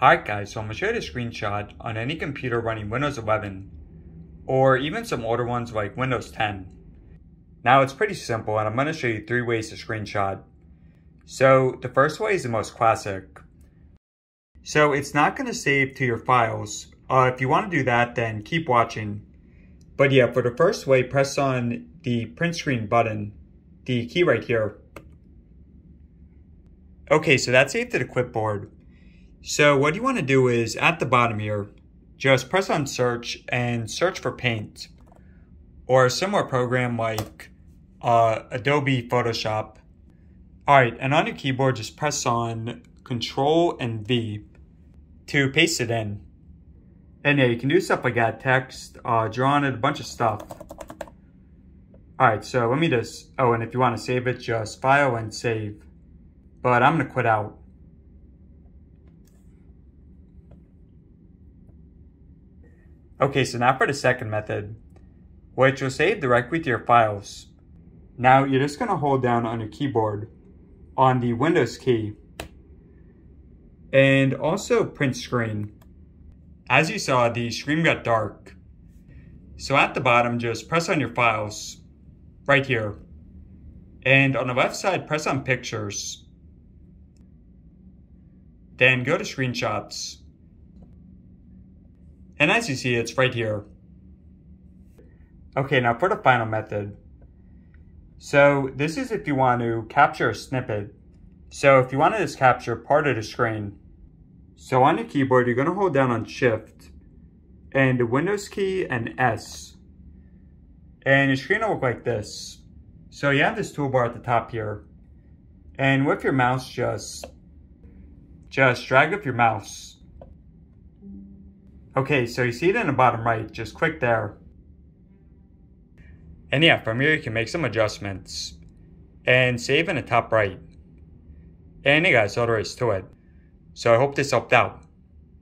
Alright guys, so I'm going to show you the screenshot on any computer running Windows 11 or even some older ones like Windows 10. Now it's pretty simple and I'm going to show you three ways to screenshot. So the first way is the most classic. So it's not going to save to your files. Uh, if you want to do that then keep watching. But yeah, for the first way, press on the print screen button, the key right here. Okay, so that's saved to the clipboard. So what you want to do is at the bottom here, just press on search and search for Paint or a similar program like uh, Adobe Photoshop. All right, and on your keyboard, just press on Control and V to paste it in. And yeah, you can do stuff like add text, uh, draw on it, a bunch of stuff. All right, so let me just, oh, and if you want to save it, just file and save. But I'm going to quit out. Okay, so now for the second method, which will save directly to your files. Now you're just gonna hold down on your keyboard on the Windows key and also print screen. As you saw, the screen got dark. So at the bottom, just press on your files right here. And on the left side, press on pictures. Then go to screenshots. And as you see, it's right here. Okay, now for the final method. So this is if you want to capture a snippet. So if you want to just capture part of the screen. So on your keyboard, you're going to hold down on Shift and the Windows key and S. And your screen will look like this. So you have this toolbar at the top here. And with your mouse, just, just drag up your mouse Okay, so you see it in the bottom right, just click there. And yeah, from here you can make some adjustments and save in the top right. And yeah guys, all there is to it. So I hope this helped out.